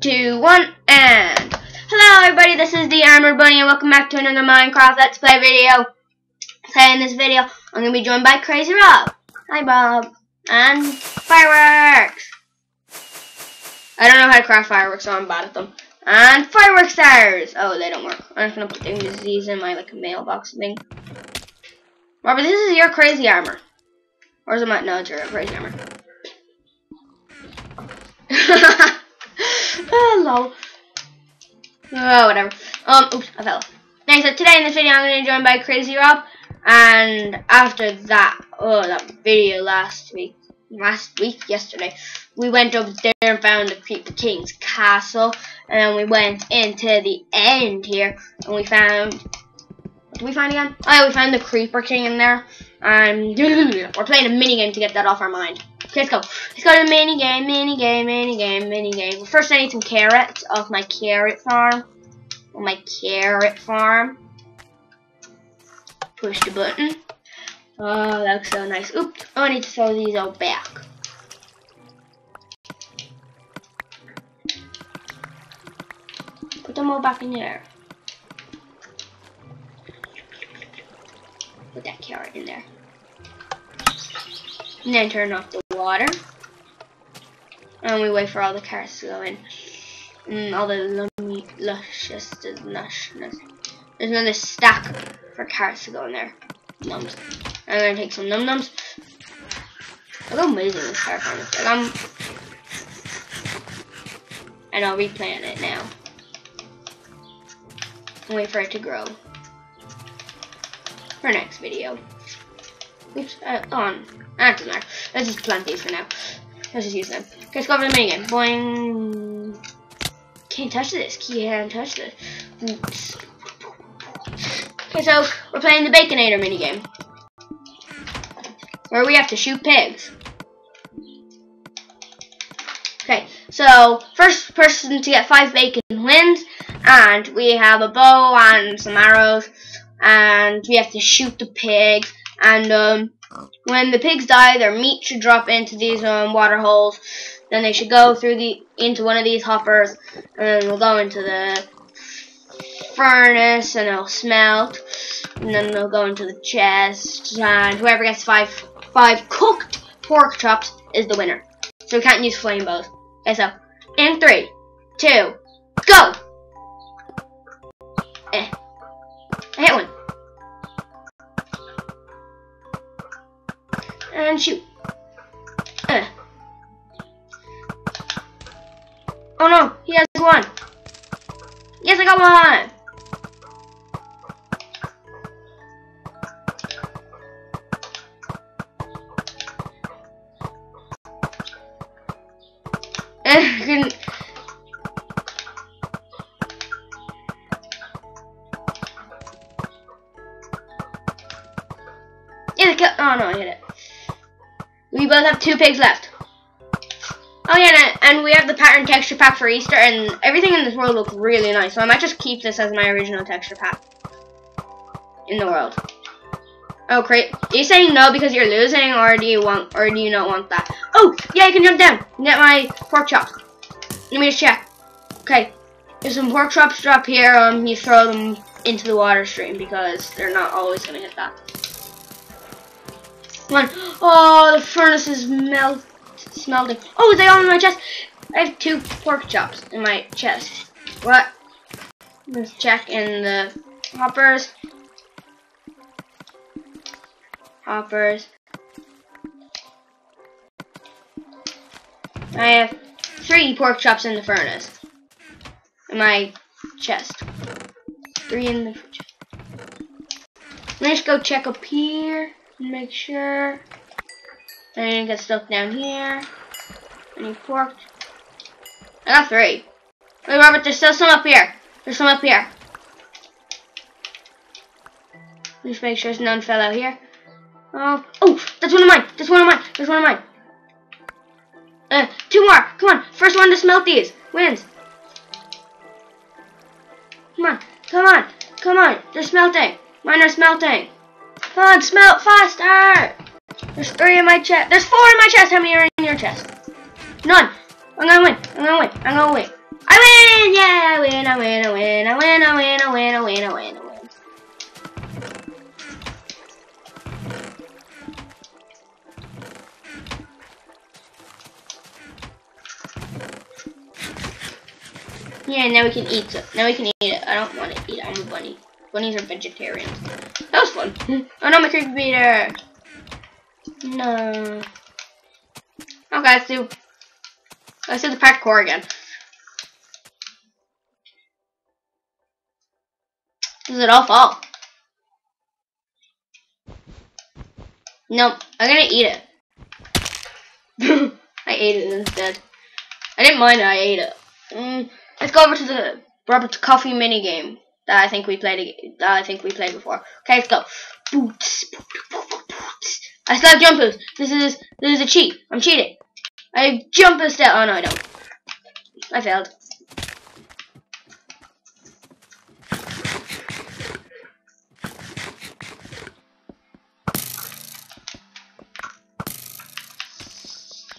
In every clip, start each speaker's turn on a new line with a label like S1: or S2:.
S1: two, one, and hello everybody, this is the Armored Bunny and welcome back to another Minecraft Let's Play video. Today in this video, I'm going to be joined by Crazy Rob. Hi Bob. And fireworks. I don't know how to craft fireworks, so I'm bad at them. And fireworks stars. Oh, they don't work. I'm just going to put these in my like mailbox thing. Robert, this is your crazy armor. Or is it my, no, it's your crazy armor. Hello. Oh, whatever. Um, oops, I fell. Thanks. So today in this video, I'm going to be joined by Crazy Rob. And after that, oh, that video last week, last week, yesterday, we went up there and found the Creeper King's castle. And then we went into the end here, and we found, what did we find again? Oh, yeah, we found the Creeper King in there. And we're playing a mini game to get that off our mind. Okay, let's go. Let's go to the mini game, mini game, mini game, mini game. First, I need some carrots off my carrot farm. On my carrot farm. Push the button. Oh, that looks so nice. Oops. I need to throw these all back. Put them all back in there. Put that carrot in there. And then turn off the water. And we wait for all the carrots to go in. And all the lummy, lusciousness. There's another stack for carrots to go in there. Nums. I'm gonna take some num nums. Look how amazing this carrot farm is. Like I'm and I'll replant it now. And wait for it to grow. For next video. Oops, uh, on. That doesn't matter. Let's just plant these for now. Let's just use them. Okay, let's go over the mini again. Boing. Can't touch this. Can't touch this. Oops. Okay, so we're playing the Baconator minigame. Where we have to shoot pigs. Okay, so first person to get five bacon wins, and we have a bow and some arrows, and we have to shoot the pigs, and um, when the pigs die, their meat should drop into these um, water holes. Then they should go through the into one of these hoppers, and then we'll go into the furnace, and it'll smelt. And then they'll go into the chest, and whoever gets five five cooked pork chops is the winner. So we can't use flame bows. Okay, so in three, two, go. Eh. I hit one. And shoot. Uh. Oh no, he has one. Yes, I got one. We both have two pigs left. Oh yeah, and we have the pattern texture pack for Easter, and everything in this world looks really nice. So I might just keep this as my original texture pack in the world. Oh, great! Are you saying no because you're losing, or do you want, or do you not want that? Oh, yeah, you can jump down and get my pork chops. Let me just check. Okay, there's some pork chops drop here. Um, you throw them into the water stream because they're not always gonna hit that. One. Oh, the furnace is melt smelting. Oh, they all in my chest. I have two pork chops in my chest. What? Let's check in the hoppers. Hoppers. I have three pork chops in the furnace. In my chest. Three in the chest. Let's go check up here. Make sure. I didn't get stuff down here. Any pork? I got three. Wait, Robert, there's still some up here. There's some up here. Just make sure there's none fell out here. Oh, oh, that's one of mine. That's one of mine. That's one of mine. Uh, two more. Come on. First one to smelt these wins. Come on. Come on. Come on. They're smelting. Mine are smelting. Come on, smelt faster! There's three in my chest. There's four in my chest. How many are in your chest? None. I'm gonna win. I'm gonna win. I'm gonna win. I win! Yeah, I win, I win, I win, I win, I win, I win, I win, I win, I win. Yeah, now we can eat it. Now we can eat it. I don't want to eat it. I'm a bunny. Bunnies are vegetarians. Was fun. oh no, my creepy beater. No. Okay, let's do. Let's do the parkour again. Does it all fall? Nope. I'm gonna eat it. I ate it instead. I didn't mind. I ate it. Mm, let's go over to the Robert's Coffee mini game that I think we played. That I think we played before. Okay, let's go. Boots. boots. I still have jump boost. This is this is a cheat. I'm cheating. I jump boost still. Oh no, I don't. I failed.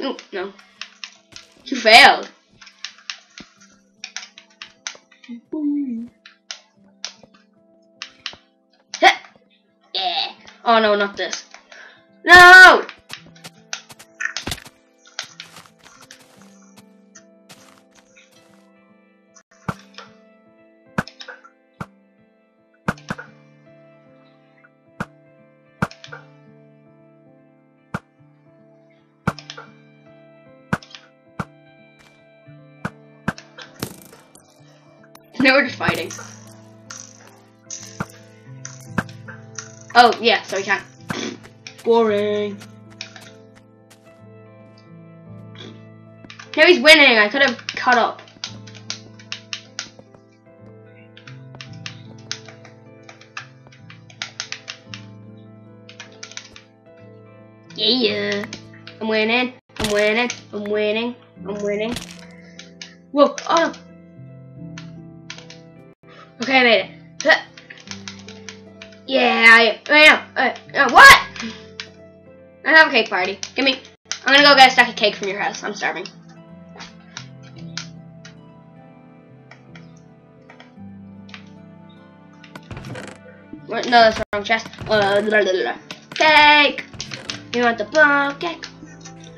S1: No, no. You failed. Yeah. Oh no, not this. No! Now we're just fighting. Oh, yeah, so we can't. Boring. Now he's winning. I could have cut up. Yeah. I'm winning. I'm winning. I'm winning. I'm winning. Whoa. Oh no. Okay, I made it. Yeah, I, know. Uh, uh, what? I have a cake party. Give me. I'm gonna go get a stack of cake from your house. I'm starving. No, that's the wrong chest. Uh, blah, blah, blah. Cake! You want the blow cake?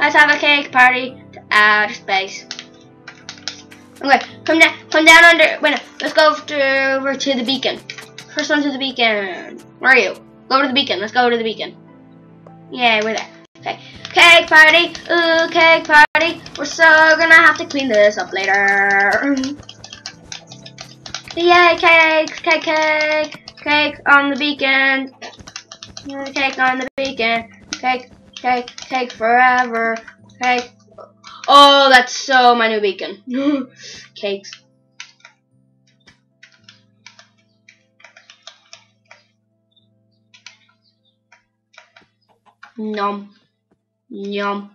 S1: Let's have a cake party to outer space. Okay, come down, come down under. Wait, let's go over to the beacon. First one to the beacon. Where are you? Go to the beacon. Let's go to the beacon. Yeah, we're there. Okay. Cake party. Ooh, cake party. We're so gonna have to clean this up later. Yay, cake, cake, cake. Cake on the beacon. Cake on the beacon. Cake, cake, cake forever. Cake. Oh, that's so my new beacon. Cakes. Nom. Yum.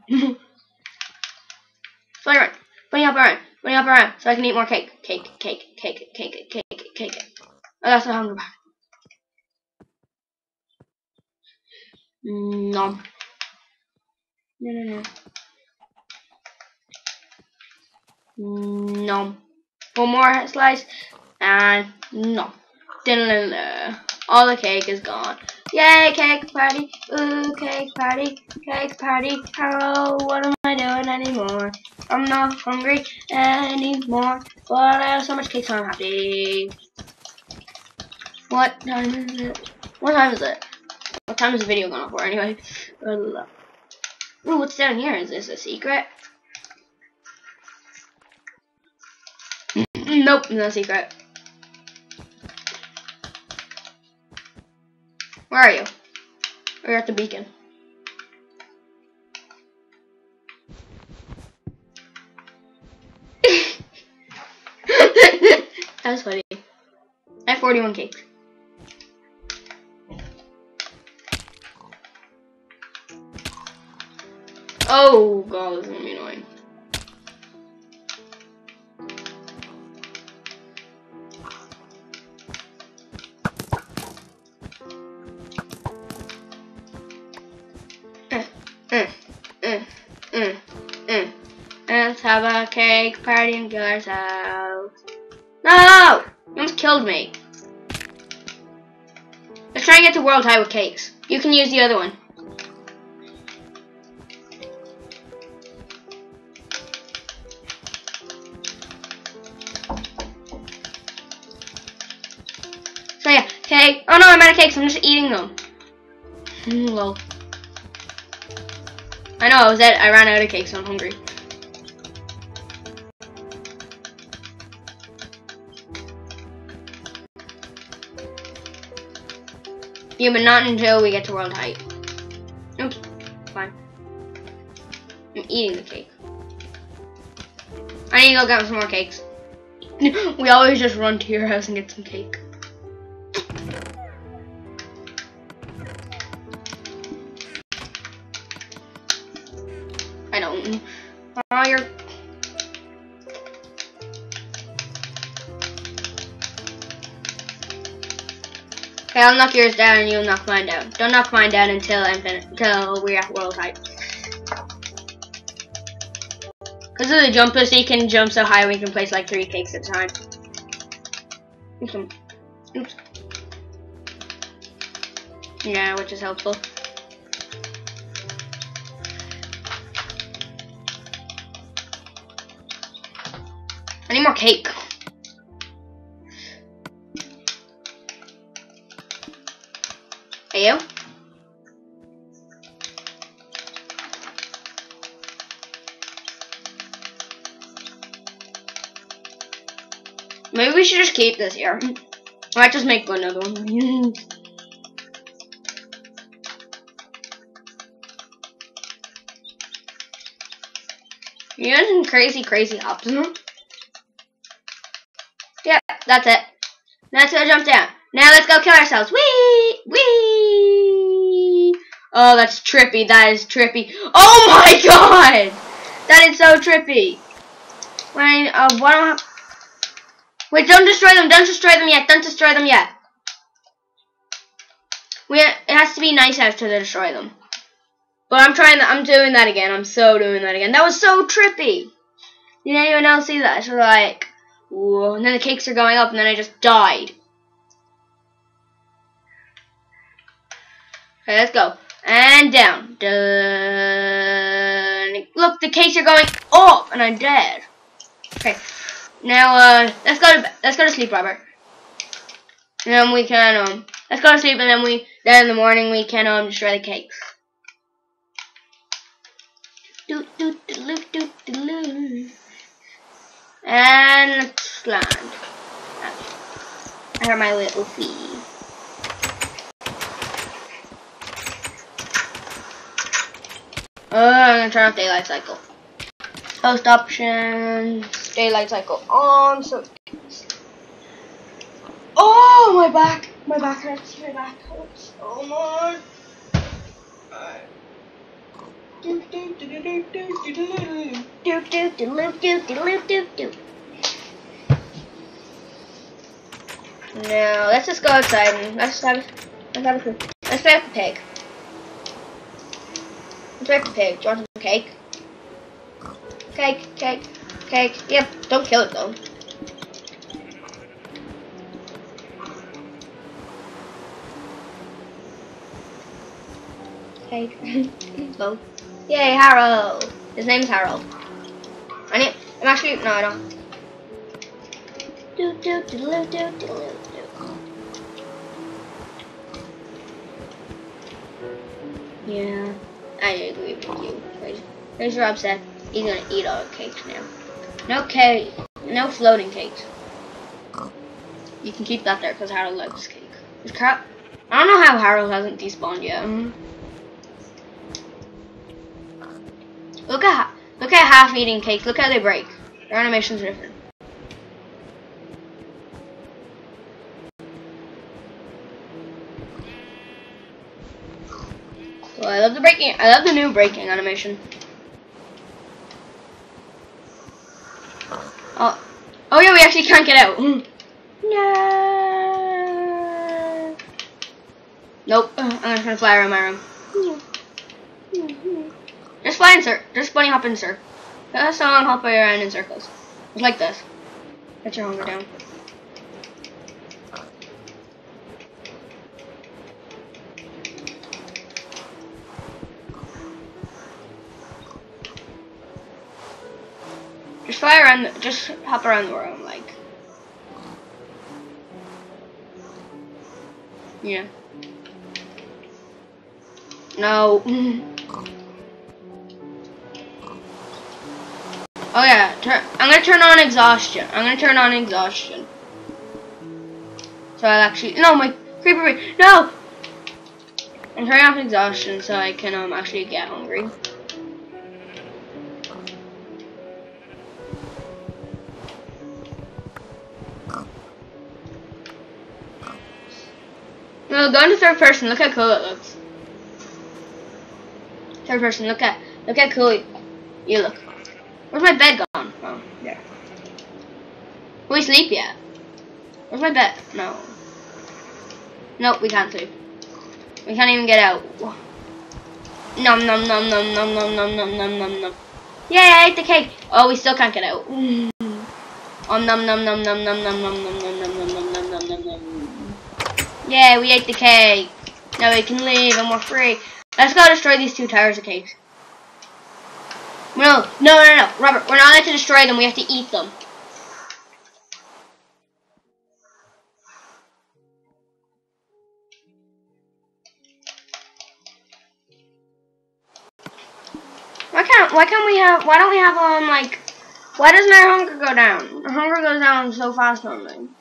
S1: Bunny run. Bunny hop around. Bunny hop around. So I can eat more cake. Cake, cake, cake, cake, cake, cake, cake. I got so hungry. Nom. No, no, no. Nom. One more slice. And nom. All the cake is gone. Yay, cake party. Ooh, cake party. Cake party. Hello, what am I doing anymore? I'm not hungry anymore. But I have so much cake, so I'm happy. What time is it? What time is it? What time is the video going for anyway? Ooh, what's down here? Is this a secret? nope, no secret. Where are you? We're at the beacon. that was funny. I have 41 cakes. Oh god, this is gonna be annoying. Party and kill ourselves. No! You almost killed me. Let's try and get to world high with cakes. You can use the other one. So yeah, cake. Oh no, I'm out of cakes. I'm just eating them. Hmm, well, I know. I was at. I ran out of cakes. So I'm hungry. Yeah, but not until we get to world height. Oops, fine. I'm eating the cake. I need to go get some more cakes. we always just run to your house and get some cake. I don't. Oh, you're. Okay, I'll knock yours down and you'll knock mine down. Don't knock mine down until until we're at world height. Because of the jumper, so you can jump so high we can place like three cakes at a time. Oops. Oops. Yeah, which is helpful. I need more cake. You? Maybe we should just keep this here. I might just make another one. You're some crazy, crazy hops. Yep, that's it. Now let's go jump down. Now let's go kill ourselves. Wee! Oh, that's trippy. That is trippy. Oh my god! That is so trippy. When, uh, why don't I... Wait, don't destroy them. Don't destroy them yet. Don't destroy them yet. We, it has to be nice after to destroy them. But I'm trying, I'm doing that again. I'm so doing that again. That was so trippy. Did anyone else see that? So like, whoa, and then the cakes are going up, and then I just died. Okay, let's go. And down. Dun. Look, the cakes are going up, and I'm dead. Okay. Now, uh, let's go to let's go to sleep, Robert. And then we can um, let's go to sleep, and then we then in the morning we can um destroy the cakes. And land. I heard my little feet. Uh, I'm gonna turn off daylight cycle. Post options, daylight cycle on. So, oh my back, my back hurts, my back hurts Oh my. Now let's just go outside and let's have let's have a let's have a pig. The pig. Want some cake? Cake, cake, cake. Yep, don't kill it though. Cake. Slow. Yay, Harold. His name's Harold. I need. I'm actually. No, I don't. Do do do do do do do. Yeah, I agree with you. There's Rob said he's gonna eat all the cakes now. No cake, no floating cakes. You can keep that there because Harold likes cake. Is Car I don't know how Harold hasn't despawned yet. Mm. Look at look at half eating cakes. Look how they break. Their animations are different. I love the breaking. I love the new breaking animation. Oh, oh yeah, we actually can't get out. Mm. No. Nope. Uh, I'm gonna try to fly around my room. Just fly in, sir. Just bunny hop in, sir. That's on hop around in circles. It's like this. Get your hunger down. Fly around, just hop around the room, like. Yeah. No. oh yeah, I'm gonna turn on exhaustion. I'm gonna turn on exhaustion. So I'll actually, no, my creeper, no! I'm turning off exhaustion so I can um actually get hungry. No, go into third person. Look how cool it looks. Third person. Look at look how cool you look. Where's my bed gone? Oh, there. Are we sleep yet? Where's my bed? No. Nope, we can't sleep. We can't even get out. Nom nom nom nom nom nom nom nom nom nom nom. Yay, I ate the cake. Oh, we still can't get out. Mm. Nom nom nom nom nom nom nom nom nom nom nom nom nom nom. Yeah, we ate the cake. Now we can leave and we're free. Let's go destroy these two towers of cakes. No, no, no, no, Robert, we're not allowed to destroy them. We have to eat them. Why can't, why can't we have, why don't we have, um, like, why doesn't our hunger go down? Our hunger goes down so fast normally.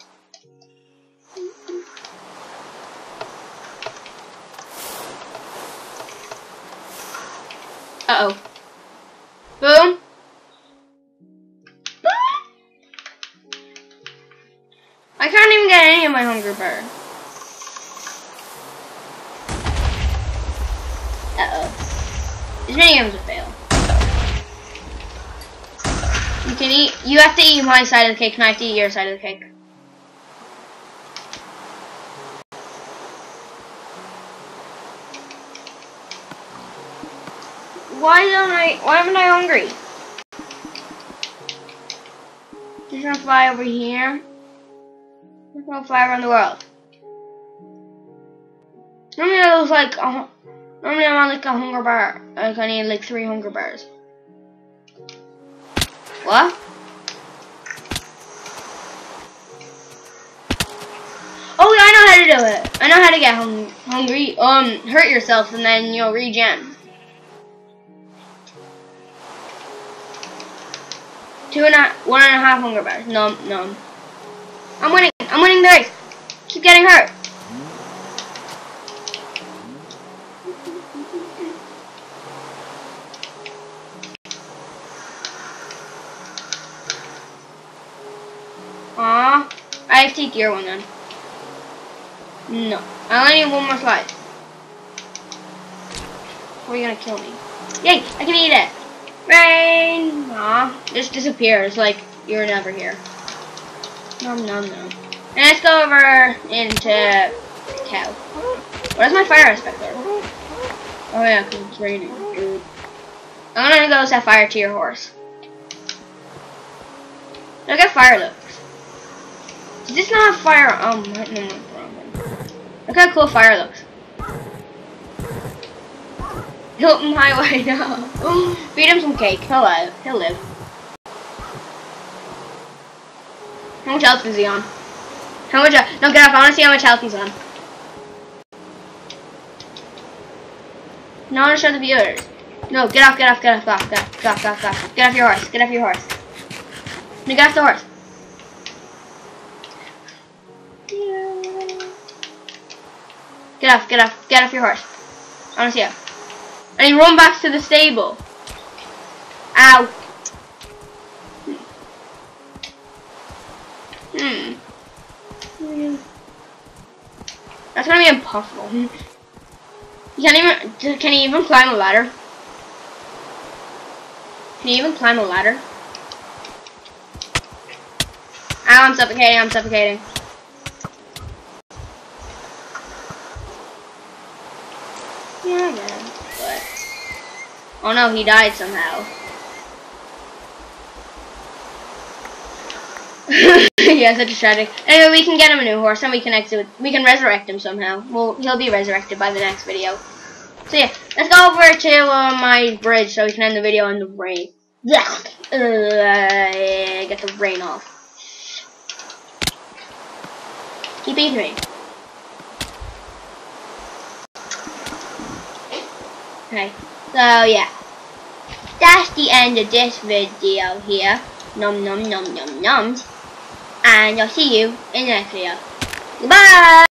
S1: Uh oh. Boom. I can't even get any of my hunger bar. Uh oh. This mini game's a fail. You can eat. You have to eat my side of the cake, and I have to eat your side of the cake. Why don't I, why am I hungry? Just gonna fly over here. Just gonna fly around the world. Normally I was like, uh, normally I'm on like a hunger bar. Like I need like three hunger bars. What? Oh yeah, I know how to do it. I know how to get hung hungry. Um, hurt yourself and then you'll regen. Two and a one and a half hunger bars. No, no. I'm winning. I'm winning the race. Keep getting hurt. Aw. I have to take your one then. No. I only need one more slide. Or are you gonna kill me? Yay! I can eat it! Aw, just disappears like you're never here. Nom nom nom. And let's go over into cow. Where's my fire inspector? Oh yeah, because it's raining. dude. I'm gonna go set fire to your horse. Look at fire looks. Does this not have fire? Um, no, no, no, Look how cool fire looks. Hilton Highway, no. Feed him some cake. Hello. He'll live. How much health is he on? How much health? No, get off. I want to see how much health he's on. No, I want to show the viewers. No, get off, get off, get off, get off, get off, get off, get off. Get off your horse. Get off your horse. No, get off the horse. Get off, get off, get off your horse. I want to see you. And he run back to the stable. Ow. Hmm. That's gonna be impossible. You can't even, can he even climb a ladder? Can he even climb a ladder? Ow, I'm suffocating, I'm suffocating. Yeah, man. But, oh no, he died somehow. yeah, such a tragic. Anyway, we can get him a new horse and we can exit. We can resurrect him somehow. Well, he'll be resurrected by the next video. So yeah, let's go over to uh, my bridge so we can end the video in the rain. Uh, get the rain off. Keep eating me. Okay, so yeah. That's the end of this video here. Nom nom nom nom noms. And I'll see you in the next video. Goodbye!